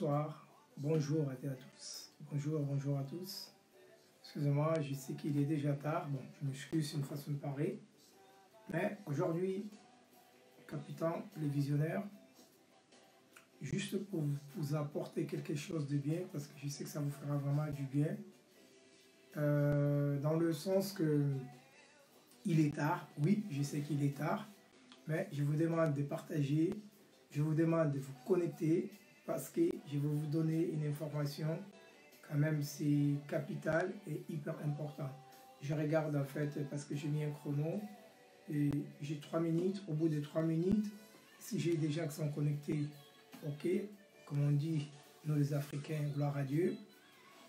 Bonsoir, bonjour à tous. Bonjour, bonjour à tous. Excusez-moi, je sais qu'il est déjà tard. Bon, je m'excuse, une façon de parler. Mais aujourd'hui, capitaine, les visionnaires, juste pour vous apporter quelque chose de bien, parce que je sais que ça vous fera vraiment du bien, euh, dans le sens que il est tard, oui, je sais qu'il est tard, mais je vous demande de partager, je vous demande de vous connecter, parce que je vais vous donner une information, quand même c'est capital et hyper important. Je regarde en fait, parce que j'ai mis un chrono, et j'ai trois minutes, au bout de trois minutes, si j'ai des gens qui sont connectés, ok, comme on dit, nous les Africains, gloire à Dieu.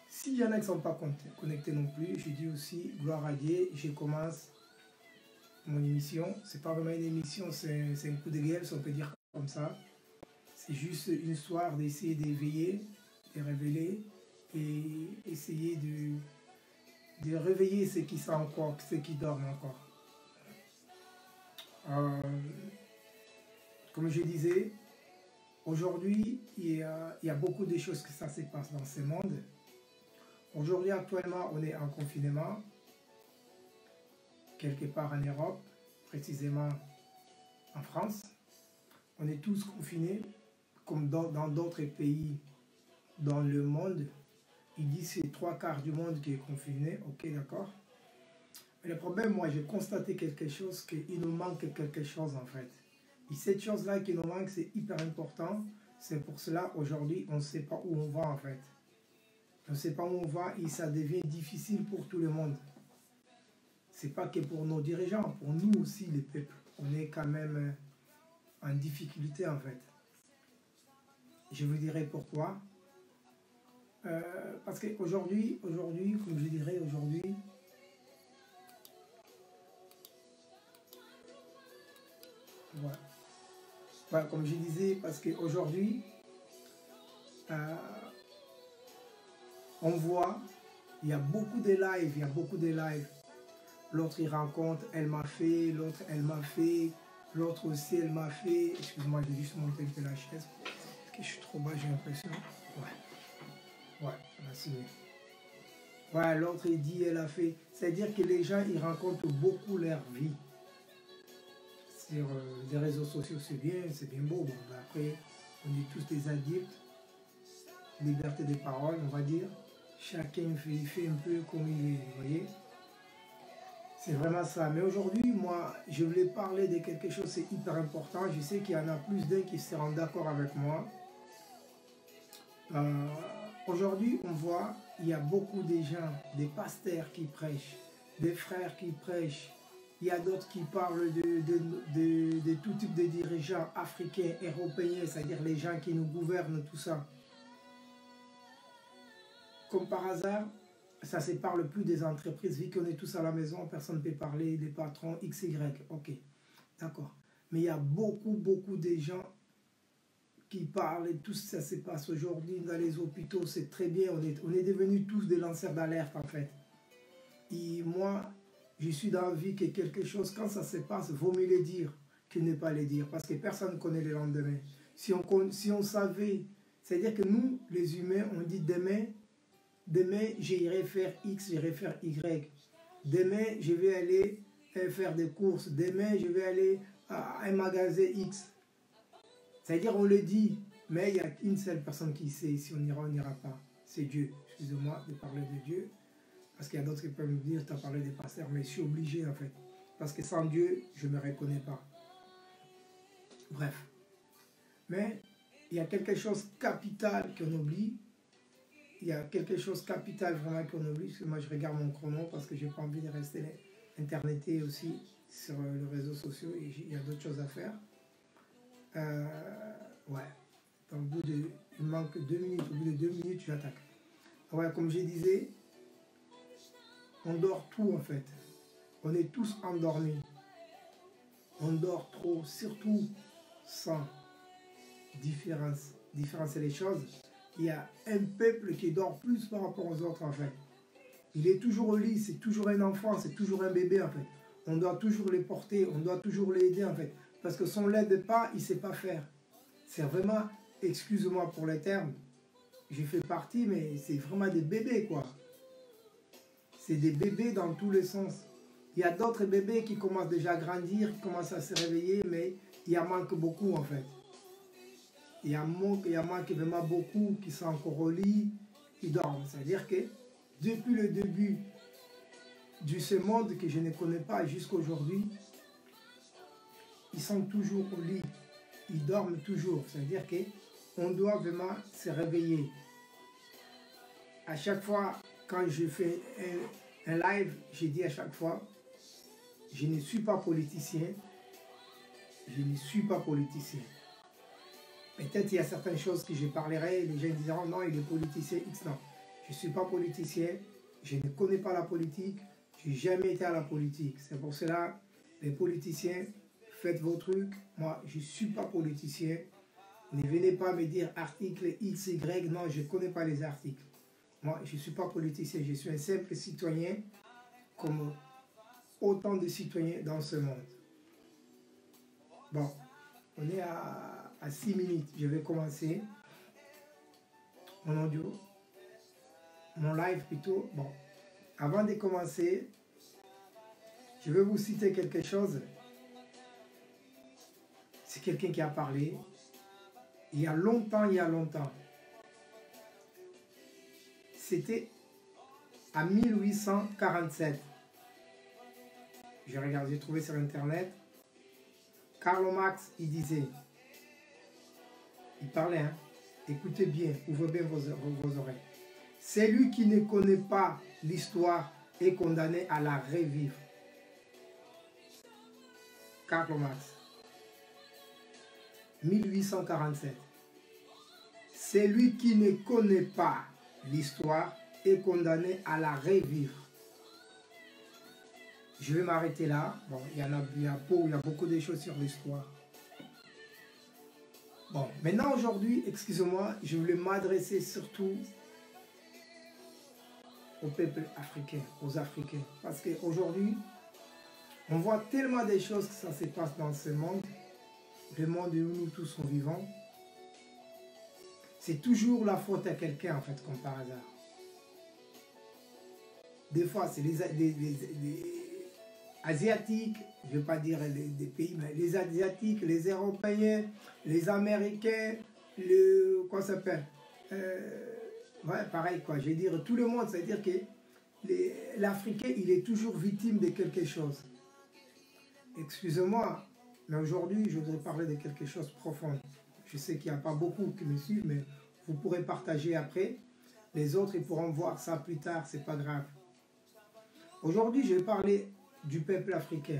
S'il y en a qui ne sont pas connectés non plus, je dis aussi gloire à Dieu, je commence mon émission. C'est pas vraiment une émission, c'est un coup de gueule, si on peut dire comme ça. C'est juste une histoire d'essayer d'éveiller, de révéler et essayer de, de réveiller ceux qui sont encore, ceux qui dorment encore. Euh, comme je disais, aujourd'hui, il, y a beaucoup de choses que ça se passe dans ce monde. Aujourd'hui, actuellement, on est en confinement, quelque part en Europe, précisément en France. On est tous confinés, comme dans d'autres pays dans le monde. Il dit c'est trois quarts du monde qui est confiné, ok, d'accord mais le problème, moi, j'ai constaté quelque chose, qu'il nous manque quelque chose en fait. Et cette chose-là qui nous manque, c'est hyper important. C'est pour cela, aujourd'hui, on ne sait pas où on va en fait. On ne sait pas où on va et ça devient difficile pour tout le monde. C'est pas que pour nos dirigeants, pour nous aussi, les peuples. On est quand même en difficulté en fait. Je vous dirai pourquoi. Euh, parce qu'aujourd'hui, aujourd'hui, comme je dirais aujourd'hui, Voilà. comme je disais, parce qu'aujourd'hui, euh, on voit, il y a beaucoup de lives, il y a beaucoup de lives. L'autre, il rencontre, elle m'a fait, l'autre, elle m'a fait, l'autre aussi, elle m'a fait. Excuse-moi, j'ai juste monté peu la chaise. Je suis trop bas, j'ai l'impression Ouais. Ouais, merci. Ouais, l'autre, il dit, elle a fait. C'est-à-dire que les gens, ils rencontrent beaucoup leur vie sur euh, les réseaux sociaux, c'est bien, c'est bien beau. Bon, après, on est tous des adultes. Liberté de parole, on va dire. Chacun fait, un peu comme il est, vous voyez. C'est vraiment ça. Mais aujourd'hui, moi, je voulais parler de quelque chose, c'est hyper important. Je sais qu'il y en a plus d'un qui seront d'accord avec moi. Euh, aujourd'hui, on voit, il y a beaucoup de gens, des pasteurs qui prêchent, des frères qui prêchent, il y a d'autres qui parlent de, de, tout type de dirigeants africains, européens, c'est-à-dire les gens qui nous gouvernent, tout ça. Comme par hasard, ça ne se parle plus des entreprises. Vu qu'on est tous à la maison, personne ne peut parler des patrons XY. Ok, d'accord. Mais il y a beaucoup, beaucoup de gens qui parlent et tout ça se passe aujourd'hui dans les hôpitaux. C'est très bien. On est, on est devenus tous des lanceurs d'alerte, en fait. Et moi, je suis dans la vie que quelque chose, quand ça se passe, vaut mieux le dire que ne pas le dire, parce que personne ne connaît le lendemain. Si on, si on savait, c'est-à-dire que nous, les humains, on dit demain, demain, j'irai faire X, j'irai faire Y. Demain, je vais aller euh, faire des courses. Demain, je vais aller à un magasin X. C'est-à-dire, on le dit, mais il y a une seule personne qui sait si on ira ou on n'ira pas. C'est Dieu. Excusez-moi de parler de Dieu. Parce qu'il y a d'autres qui peuvent me dire, tu as parlé des pasteurs, mais je suis obligé en fait. Parce que sans Dieu, je ne me reconnais pas. Bref. Mais il y a quelque chose capital qu'on oublie. Il y a quelque chose capital vraiment qu'on oublie. Parce que moi, je regarde mon chrono parce que je n'ai pas envie de rester interneté aussi sur euh, les réseaux sociaux. Il y a d'autres choses à faire. Euh, ouais. Au bout de, il manque deux minutes. Au bout de deux minutes, j'attaque. Ouais, comme je disais, on dort tout en fait. On est tous endormis. On dort trop, surtout sans différence, différencier les choses. Il y a un peuple qui dort plus par rapport aux autres en fait. Il est toujours au lit, c'est toujours un enfant, c'est toujours un bébé en fait. On doit toujours les porter, on doit toujours l'aider en fait. Parce que son l'aide pas, il ne sait pas faire. C'est vraiment excuse-moi pour les termes, j'ai fait partie, mais c'est vraiment des bébés, quoi. C'est des bébés dans tous les sens. Il y a d'autres bébés qui commencent déjà à grandir, qui commencent à se réveiller, mais il y en manque beaucoup, en fait. Il y a manque, il y a manque vraiment beaucoup qui sont encore au lit, qui dorment. C'est-à-dire que depuis le début de ce monde que je ne connais pas jusqu'à aujourd'hui, ils sont toujours au lit. Ils dorment toujours. C'est-à-dire que on doit vraiment se réveiller. À chaque fois, quand je fais un, live, je dis à chaque fois, je ne suis pas politicien. Je ne suis pas politicien. Peut-être il y a certaines choses que je parlerai, les gens diront non, il est politicien X. Non, je ne suis pas politicien, je ne connais pas la politique, je n'ai jamais été à la politique. C'est pour cela, les politiciens, faites vos trucs. Moi, je ne suis pas politicien. Ne venez pas me dire article X, Y. Non, je ne connais pas les articles. Moi, je ne suis pas politicien. Je suis un simple citoyen comme autant de citoyens dans ce monde. Bon, on est à, à 6 minutes. Je vais commencer mon audio, mon live plutôt. Bon, avant de commencer, je vais vous citer quelque chose. C'est quelqu'un qui a parlé il y a longtemps, il y a longtemps. C'était à 1847. J'ai regardé, j'ai trouvé sur Internet. Karl Marx, il disait, il parlait, hein, écoutez bien, ouvrez bien vos, vos oreilles. Celui qui ne connaît pas l'histoire est condamné à la revivre. Karl Marx. 1847. Celui qui ne connaît pas l'histoire est condamné à la revivre. Je vais m'arrêter là. Bon, il y en a, il y a, il y a beaucoup de choses sur l'histoire. Bon, maintenant aujourd'hui, excusez-moi, je voulais m'adresser surtout au peuple africain, aux Africains. Parce qu'aujourd'hui, on voit tellement de choses que ça se passe dans ce monde le monde où nous tous sommes vivants, c'est toujours la faute à quelqu'un, en fait, comme par hasard. Des fois, c'est les, Asiatiques, je ne vais pas dire les, pays, mais les Asiatiques, les Européens, les Américains, le. Quoi s'appelle euh, Ouais, pareil, quoi. Je veux dire, tout le monde, c'est-à-dire que l'Africain, il est toujours victime de quelque chose. Excusez-moi, mais aujourd'hui, je voudrais parler de quelque chose de profond. Je sais qu'il n'y a pas beaucoup qui me suivent, mais vous pourrez partager après. Les autres, ils pourront voir ça plus tard, c'est pas grave. Aujourd'hui, je vais parler du peuple africain.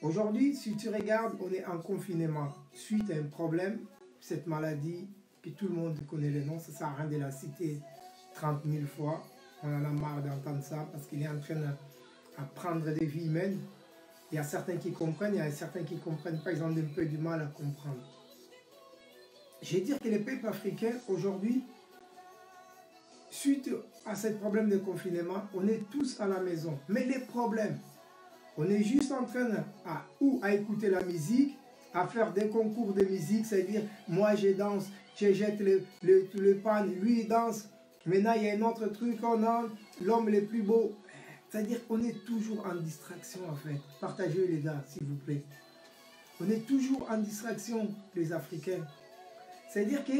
Aujourd'hui, si tu regardes, on est en confinement suite à un problème, cette maladie, que tout le monde connaît le nom, ça sert à rien de la citer 30 000 fois. On en a marre d'entendre ça parce qu'il est en train de prendre des vies humaines. Il y a certains qui comprennent, il y a certains qui ne comprennent pas, ils ont un peu du mal à comprendre. Je vais dire que les peuples africains, aujourd'hui, suite à ce problème de confinement, on est tous à la maison. Mais les problèmes, on est juste en train à, ou à écouter la musique, à faire des concours de musique, c'est-à-dire moi je danse, je jette le, le, le pan, lui il danse. Maintenant il y a un autre truc, on a l'homme le plus beau. C'est-à-dire qu'on est toujours en distraction en fait. Partagez les gars, s'il vous plaît. On est toujours en distraction, les Africains. C'est-à-dire que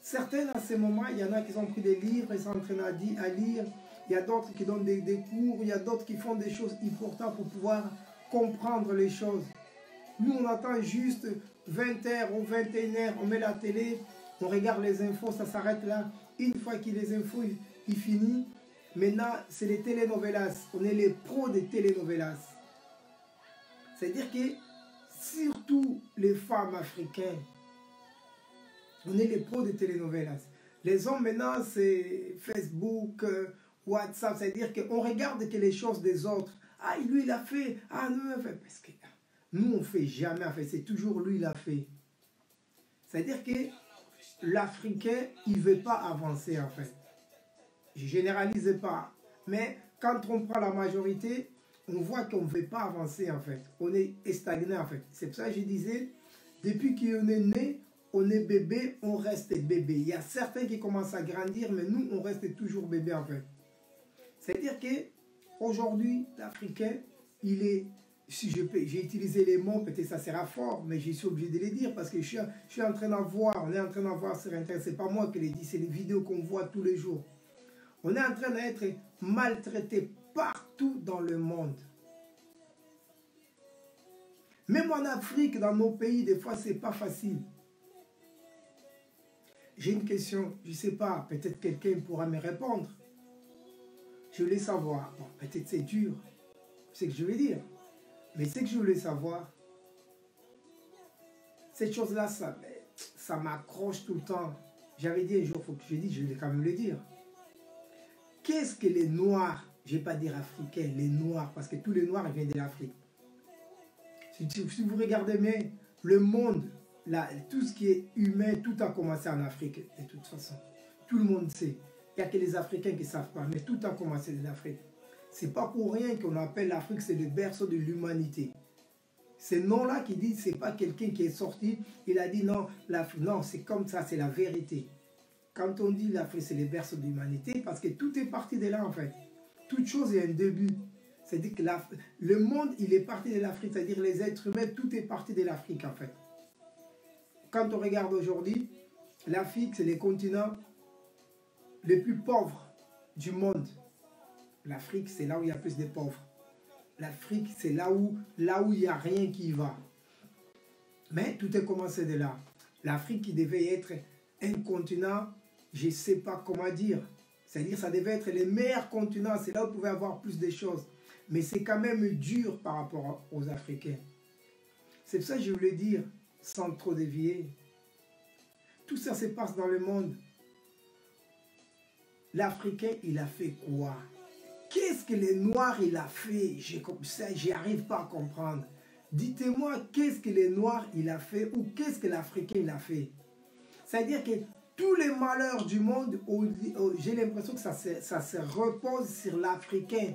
certains, à ces moments, il y en a qui ont pris des livres, ils train à lire. Il y a d'autres qui donnent des, cours, il y a d'autres qui font des choses importantes pour pouvoir comprendre les choses. Nous, on attend juste 20h ou 21h, on met la télé, on regarde les infos, ça s'arrête là. Une fois que les infos, il finit, Maintenant, c'est les telenovelas. On est les pros des telenovelas. C'est-à-dire que surtout les femmes africaines, on est les pros des telenovelas. Les hommes maintenant, c'est Facebook, euh, WhatsApp, c'est-à-dire qu'on regarde que les choses des autres. Ah, lui, il a fait. Ah, nous. Parce que nous, on ne fait jamais. En fait, c'est toujours lui, il a fait. C'est-à-dire que l'Africain, il ne veut pas avancer, en fait. Je généralise pas. Mais quand on prend la majorité, on voit qu'on ne veut pas avancer en fait. On est stagné en fait. C'est pour ça que je disais, depuis qu'on est né, on est bébé, on reste bébé. Il y a certains qui commencent à grandir, mais nous, on reste toujours bébé en fait. C'est-à-dire que aujourd'hui, l'Africain, il est, si je j'ai utilisé les mots, peut-être ça sera fort, mais je suis obligé de les dire parce que je suis, je suis en train d'en voir, on est en train d'en voir sur Internet, c'est pas moi qui les dis, c'est les vidéos qu'on voit tous les jours. On est en train d'être maltraité partout dans le monde. Même en Afrique, dans nos pays, des fois, c'est pas facile. J'ai une question, je ne sais pas, peut-être quelqu'un pourra me répondre. Je voulais savoir, peut-être c'est dur, c'est ce que je veux dire, mais c'est que je voulais savoir, cette chose-là, ça, ça m'accroche tout le temps. J'avais dit un jour, faut que je dise, je vais quand même le dire. Qu'est-ce que les Noirs, je ne vais pas dire africains, les Noirs, parce que tous les Noirs viennent de l'Afrique. Si, vous regardez bien, le monde, tout ce qui est humain, tout a commencé en Afrique, de toute façon. Tout le monde sait. Il n'y a que les Africains qui ne savent pas, mais tout a commencé en Afrique. Ce n'est pas pour rien qu'on appelle l'Afrique, c'est le berceau de l'humanité. Ce nom-là qui dit, c'est pas quelqu'un qui est sorti, il a dit non, non, c'est comme ça, c'est la vérité. Quand on dit l'Afrique, c'est le berceau de l'humanité, parce que tout est parti de là en fait. Toute chose est un début. C'est-à-dire que le monde, il est parti de l'Afrique, c'est-à-dire les êtres humains, tout est parti de l'Afrique en fait. Quand on regarde aujourd'hui, l'Afrique, c'est les continents les plus pauvres du monde. L'Afrique, c'est là où il y a plus de pauvres. L'Afrique, c'est là où il n'y a rien qui va. Mais tout est commencé de là. L'Afrique qui devait être un continent, je ne sais pas comment dire. C'est-à-dire ça devait être les meilleurs continents, c'est là où on pouvait avoir plus de choses. Mais c'est quand même dur par rapport aux Africains. C'est ça que je voulais dire, sans trop dévier, tout ça se passe dans le monde. L'Africain, il a fait quoi? Qu'est-ce que les Noirs, il a fait? Je n'arrive pas à comprendre. Dites-moi, qu'est-ce que les Noirs, il a fait ou qu'est-ce que l'Africain, il a fait? C'est-à-dire que tous les malheurs du monde, j'ai l'impression que ça se, repose sur l'Africain.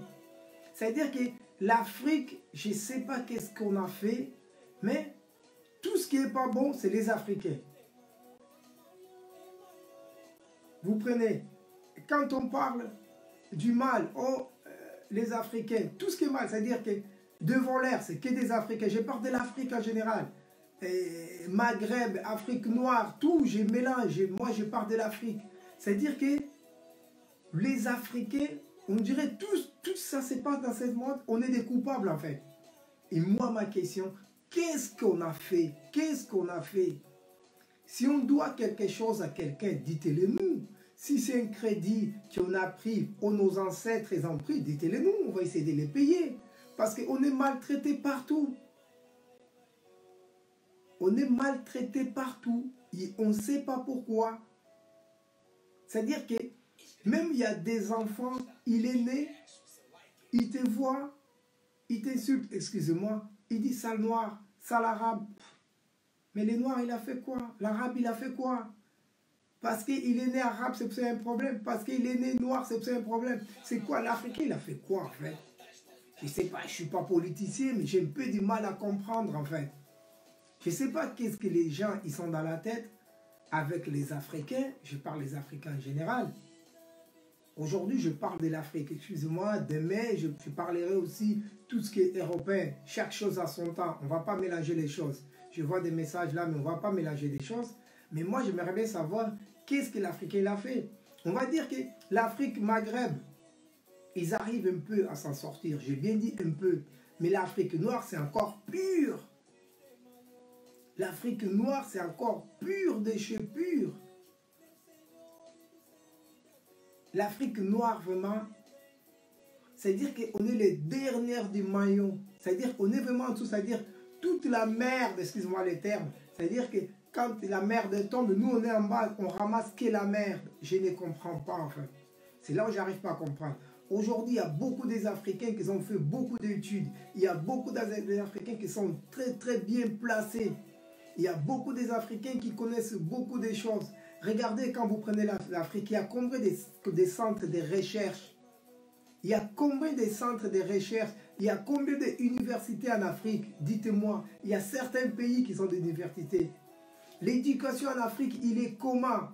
C'est-à-dire que l'Afrique, je ne sais pas qu'est-ce qu'on a fait, mais tout ce qui n'est pas bon, c'est les Africains. Vous prenez quand on parle du mal, oh, euh, les Africains, tout ce qui est mal, c'est-à-dire que devant l'air, c'est que des Africains. Je parle de l'Afrique en général. Maghreb, Afrique noire, tout, j'ai mélange. Moi, je parle de l'Afrique. C'est-à-dire que les Africains, on dirait tous, tout ça se passe dans ce monde, on est des coupables en fait. Et moi, ma question, qu'est-ce qu'on a fait? Qu'est-ce qu'on a fait? Si on doit quelque chose à quelqu'un, dites-le nous. Si c'est un crédit qu'on a pris, ou nos ancêtres les ont pris, dites-le nous, on va essayer de les payer. Parce qu'on est maltraité partout. On est maltraité partout. On ne sait pas pourquoi. C'est-à-dire que même il y a des enfants, il est né, il te voit, il t'insulte, excusez-moi, il dit sale noir, sale arabe. Mais les noirs, il a fait quoi? L'arabe, il a fait quoi? Parce qu'il est né arabe, c'est un problème. Parce qu'il est né noir, c'est un problème. C'est quoi l'Africain Il a fait quoi en fait? Je ne sais pas, je ne suis pas politicien, mais j'ai un peu du mal à comprendre en fait. Je ne sais pas qu'est-ce que les gens ils sont dans la tête avec les Africains. Je parle des Africains en général. Aujourd'hui, je parle de l'Afrique. Excusez-moi, demain, je, parlerai aussi tout ce qui est européen. Chaque chose a son temps. On ne va pas mélanger les choses. Je vois des messages là, mais on ne va pas mélanger les choses. Mais moi, j'aimerais bien savoir qu'est-ce que l'Africain a fait. On va dire que l'Afrique Maghreb, ils arrivent un peu à s'en sortir. J'ai bien dit un peu. Mais l'Afrique noire, c'est encore pur. L'Afrique noire, c'est encore pur, déchet pur. L'Afrique noire, vraiment, c'est-à-dire qu'on est les dernières du maillon. C'est-à-dire qu'on est vraiment en dessous, c'est-à-dire toute la merde, excuse-moi les termes, c'est-à-dire que quand la merde tombe, nous on est en bas, on ramasse que la merde. Je ne comprends pas en fait. C'est là où j'arrive pas à comprendre. Aujourd'hui, il y a beaucoup des qui ont fait beaucoup d'études. Il y a beaucoup des Africains qui sont très très bien placés. Il y a beaucoup des Africains qui connaissent beaucoup de choses. Regardez quand vous prenez l'Afrique, il y a combien de, des centres de recherche? Il y a combien de centres de recherche? Il y a combien d'universités en Afrique? Dites-moi. Il y a certains pays qui sont des universités. L'éducation en Afrique, il est comment?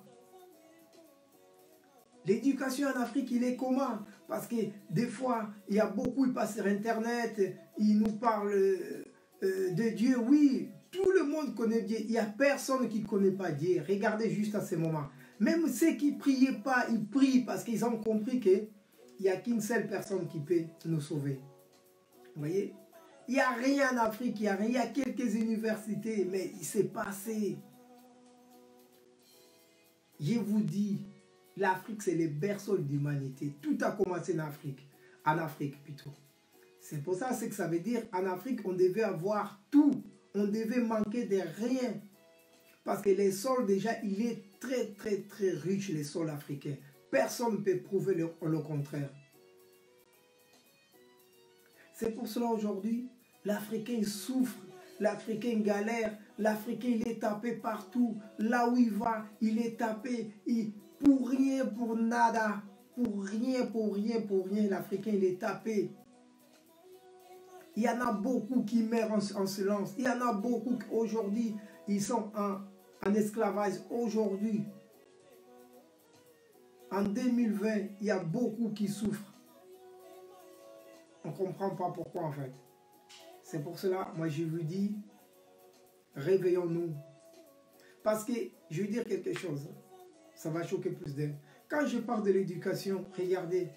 L'éducation en Afrique, il est comment? Parce que des fois, il y a beaucoup, ils passent sur Internet, ils nous parlent euh, de Dieu. Oui, tout le monde connaît Dieu. Il n'y a personne qui ne connaît pas Dieu. Regardez juste à ce moment. Même ceux qui ne priaient pas, ils prient parce qu'ils ont compris qu'il n'y a qu'une seule personne qui peut nous sauver. Vous voyez? Il n'y a rien en Afrique, il y a rien. Il y a quelques universités, mais il s'est passé. Je vous dis, l'Afrique, c'est le berceau de l'humanité. Tout a commencé en Afrique. En Afrique, plutôt. C'est pour ça que ça veut dire, en Afrique, on devait avoir tout. On devait manquer de rien. Parce que les sols, déjà, il est très, très, très riche, les sols africains. Personne ne peut prouver le, contraire. C'est pour cela aujourd'hui, l'Africain souffre, l'Africain galère, l'Africain est tapé partout. Là où il va, il est tapé. Il, pour rien, pour nada. Pour rien, pour rien, pour rien, l'Africain est tapé. Il y en a beaucoup qui meurent en, en silence. Il y en a beaucoup qui aujourd'hui, ils sont en, en esclavage. Aujourd'hui, en 2020, il y a beaucoup qui souffrent. On ne comprend pas pourquoi en fait. C'est pour cela, moi je vous dis, réveillons-nous. Parce que, je vais dire quelque chose, ça va choquer plus d'un. Quand je parle de l'éducation, regardez,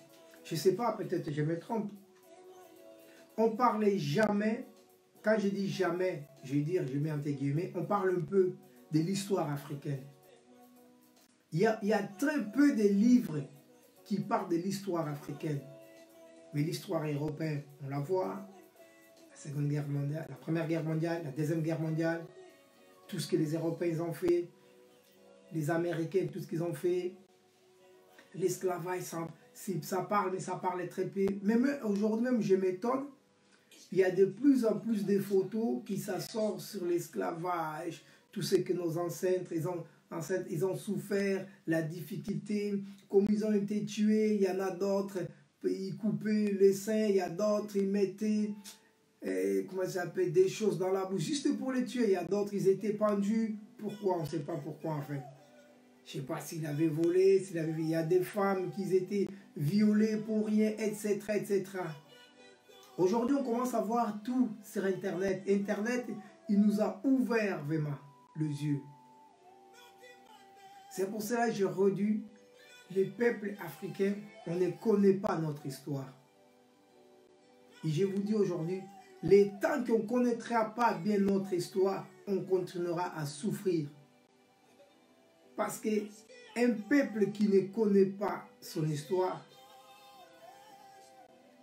je ne sais pas, peut-être je me trompe. On parlait jamais, quand je dis jamais, je vais dire, je mets entre guillemets, on parle un peu de l'histoire africaine. Il y, a, il y a très peu de livres qui parlent de l'histoire africaine. Mais l'histoire européenne, on la voit, la Seconde Guerre mondiale, la Première Guerre mondiale, la Deuxième Guerre mondiale, tout ce que les Européens ont fait, les Américains, tout ce qu'ils ont fait, l'esclavage, ça, ça parle, mais ça parle très peu. Mais aujourd'hui même, je m'étonne, il y a de plus en plus de photos qui s'assortent sur l'esclavage, tout ce que nos ancêtres, ils ont, souffert, la difficulté, comme ils ont été tués, il y en a d'autres, ils coupaient les seins, il y a d'autres, ils mettaient, eh, comment s'appelle, des choses dans la bouche, juste pour les tuer. Il y a d'autres, ils étaient pendus. Pourquoi? On ne sait pas pourquoi en fait. Je ne sais pas s'il avait volé, s'il avait... Il y a des femmes qui étaient violées pour rien, etc., etc. Aujourd'hui, on commence à voir tout sur Internet. Internet, il nous a ouvert vraiment les yeux. C'est pour cela que je redis les peuples africains, on ne connaît pas notre histoire. Et je vous dis aujourd'hui, les temps qu'on ne connaîtra pas bien notre histoire, on continuera à souffrir. Parce que un peuple qui ne connaît pas son histoire,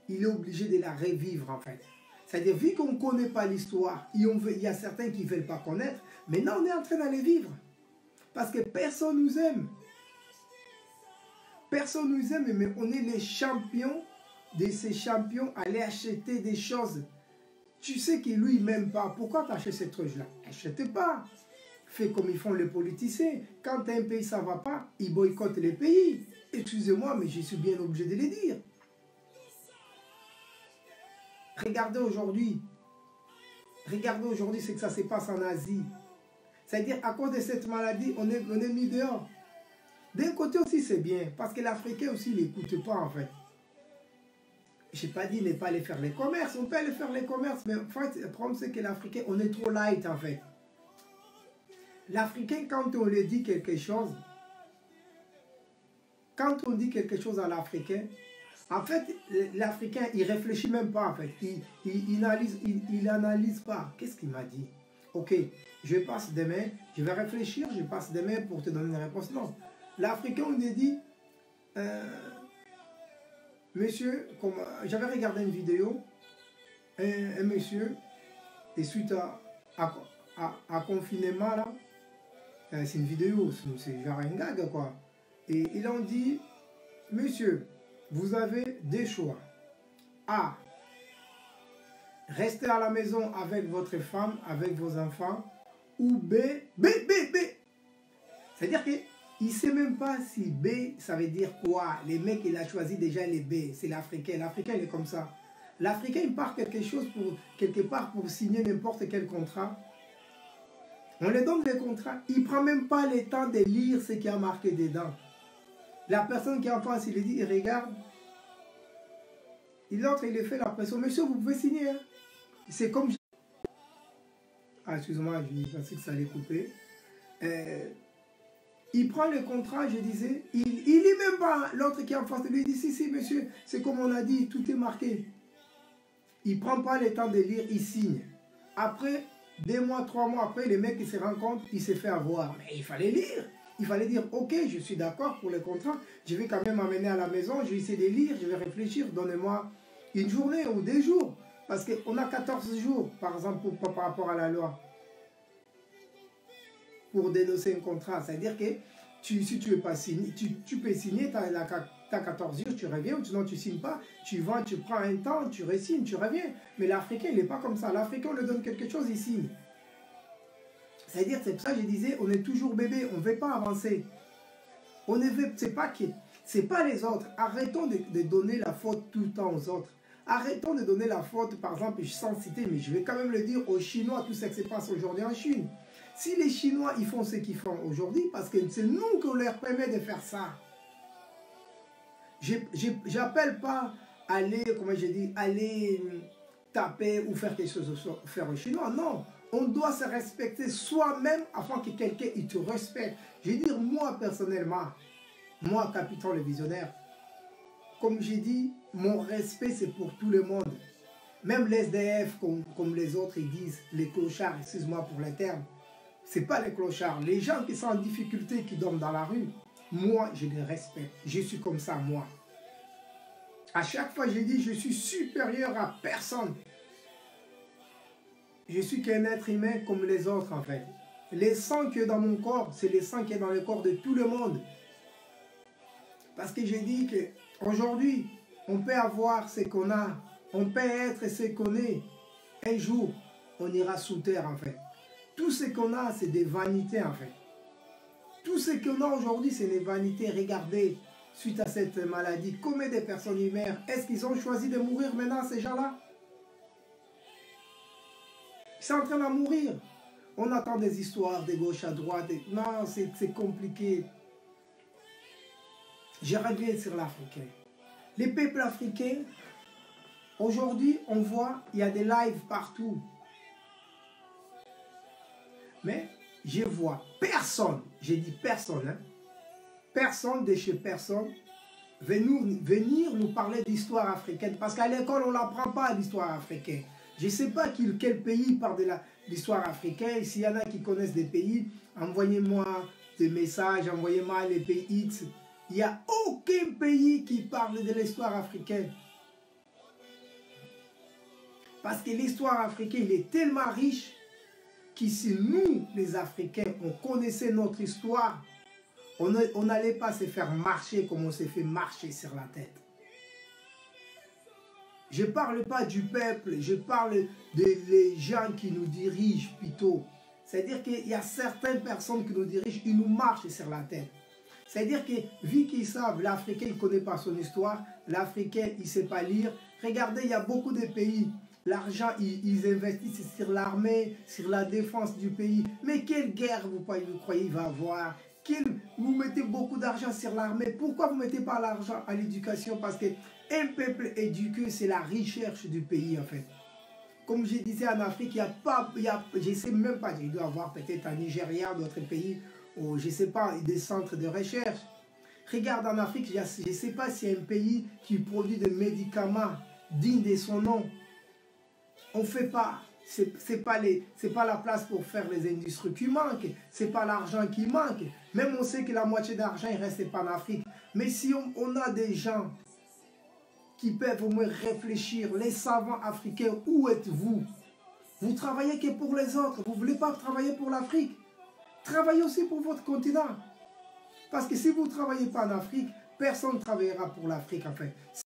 il est obligé de la revivre en fait. C'est-à-dire, vu qu'on ne connaît pas l'histoire, il y a certains qui ne veulent pas connaître, maintenant on est en train d'aller vivre. Parce que personne nous aime. Personne nous aime, mais on est les champions de ces champions aller acheter des choses. Tu sais que lui, il m'aime pas. Pourquoi tu achètes ces trucs-là? Achète pas. Fais comme ils font les politiciens. Quand un pays, ça va pas, ils boycottent les pays. Excusez-moi, mais je suis bien obligé de le dire. Regardez aujourd'hui. Regardez aujourd'hui ce que ça se passe en Asie. C'est-à-dire, à cause de cette maladie, on est, on est mis dehors. D'un côté aussi, c'est bien, parce que l'Africain aussi ne l'écoute pas, en fait. Je n'ai pas dit ne pas aller faire les commerces, on peut aller faire les commerces, mais en fait, le problème, c'est que l'Africain, on est trop light, en fait. L'Africain, quand on lui dit quelque chose, quand on dit quelque chose à l'Africain, en fait, l'Africain, il réfléchit même pas, en fait. Il, il, analyse, il, il analyse pas. Qu'est-ce qu'il m'a dit? Ok, je passe demain, je vais réfléchir, je passe demain pour te donner une réponse. Non. L'Africain, on a dit, euh, monsieur, j'avais regardé une vidéo, un, monsieur, et suite à, à confinement, là, euh, c'est une vidéo, c'est genre un gag, quoi. Et ils ont dit, monsieur, vous avez des choix. A. Rester à la maison avec votre femme, avec vos enfants. Ou B. B, B, B. C'est-à-dire qu'il ne sait même pas si B, ça veut dire quoi. Les mecs, il a choisi déjà les B. C'est l'Africain. L'Africain, il est comme ça. L'Africain, il part quelque chose pour, quelque part pour signer n'importe quel contrat. On lui donne des contrats. Il ne prend même pas le temps de lire ce qui a marqué dedans. La personne qui est en face, il dit, il regarde. Il lui fait la pression. Monsieur, vous pouvez signer. Hein. C'est comme... Ah, excuse-moi, je pensais que ça allait couper. Euh, il prend le contrat, je disais, il, il lit même pas. L'autre qui est en face de lui il dit, si, si, monsieur, c'est comme on a dit, tout est marqué. Il prend pas le temps de lire, il signe. Après, deux mois, trois mois après, le mec, il se rend compte, il s'est fait avoir. Mais il fallait lire. Il fallait dire, ok, je suis d'accord pour le contrat, je vais quand même m'amener à la maison, je vais essayer de lire, je vais réfléchir, donnez-moi une journée ou des jours. Parce qu'on a 14 jours, par exemple, par rapport à la loi, pour dénoncer un contrat. C'est-à-dire que si tu veux pas signer, tu, peux signer, tu as, 14 jours, tu reviens, ou sinon tu signes pas, tu vas, tu prends un temps, tu resignes, tu reviens. Mais l'Africain, il n'est pas comme ça. L'Africain, on lui donne quelque chose, il signe. C'est-à-dire, c'est pour ça que je disais, on est toujours bébé, on ne veut pas avancer. On ne veut, c'est pas c'est pas les autres. Arrêtons de, donner la faute tout le temps aux autres. Arrêtons de donner la faute, par exemple, sans citer, mais je vais quand même le dire aux Chinois, tout ce qui se passe aujourd'hui en Chine. Si les Chinois, ils font ce qu'ils font aujourd'hui, parce que c'est nous qui leur permet de faire ça. J'appelle pas aller, comment j'ai dit, aller taper ou faire quelque chose faire aux Chinois. Non, on doit se respecter soi-même afin que quelqu'un te respecte. Je veux dire, moi personnellement, moi, capitaine le visionnaire, comme j'ai dit, mon respect c'est pour tout le monde. Même les SDF, comme, comme les autres, ils disent, les clochards, excuse-moi pour les termes, c'est pas les clochards. Les gens qui sont en difficulté, qui dorment dans la rue, moi, je les respecte. Je suis comme ça, moi. À chaque fois, j'ai dit, je suis supérieur à personne. Je suis qu'un être humain comme les autres en fait. Les sang qui est dans mon corps, c'est les sang qui est dans le corps de tout le monde. Parce que j'ai dit qu'aujourd'hui, on peut avoir ce qu'on a, on peut être ce qu'on est. Un jour, on ira sous terre en fait. Tout ce qu'on a, c'est des vanités en fait. Tout ce qu'on a aujourd'hui, c'est des vanités. Regardez, suite à cette maladie, combien de personnes humaines, est-ce qu'ils ont choisi de mourir maintenant, ces gens-là? C'est en train de mourir. On attend des histoires de gauche à droite. Non, c'est compliqué. Je reviens sur l'Africain. Les peuples africains, aujourd'hui, on voit, il y a des lives partout. Mais je vois personne, j'ai dit personne, hein, personne de chez personne venir, venir nous parler d'histoire africaine. Parce qu'à l'école, on n'apprend pas l'histoire africaine. Je ne sais pas quel pays parle de l'histoire africaine. S'il y en a qui connaissent des pays, envoyez-moi des messages, envoyez-moi les pays X. Il n'y a aucun pays qui parle de l'histoire africaine. Parce que l'histoire africaine, est tellement riche que si nous, les Africains, on connaissait notre histoire, on n'allait pas se faire marcher comme on s'est fait marcher sur la tête. Je ne parle pas du peuple, je parle des gens qui nous dirigent plutôt. C'est-à-dire qu'il y a certaines personnes qui nous dirigent, ils nous marchent sur la tête. C'est-à-dire que, vu qu'ils savent, l'Africain, ne connaît pas son histoire, l'Africain, ne sait pas lire. Regardez, il y a beaucoup de pays, l'argent, ils, investissent sur l'armée, sur la défense du pays. Mais quelle guerre, vous, vous croyez, il va avoir? Vous mettez beaucoup d'argent sur l'armée. Pourquoi vous ne mettez pas l'argent à l'éducation? Parce que un peuple éduqué, c'est la recherche du pays, en fait. Comme je disais, en Afrique, il n'y a pas, y a, je ne sais même pas, il doit y avoir peut-être en Nigeria, d'autres pays, ou je ne sais pas, des centres de recherche. Regarde en Afrique, je ne sais pas s'il y a un pays qui produit des médicaments dignes de son nom. On ne fait pas. Ce n'est pas, pas la place pour faire les industries qui manquent. Ce n'est pas l'argent qui manque. Même on sait que la moitié d'argent, ne reste pas en Afrique. Mais si on, on a des gens qui peuvent au moins réfléchir. Les savants africains, où êtes-vous? Vous travaillez que pour les autres. Vous voulez pas travailler pour l'Afrique? Travaillez aussi pour votre continent. Parce que si vous ne travaillez pas en Afrique, personne ne travaillera pour l'Afrique en fait.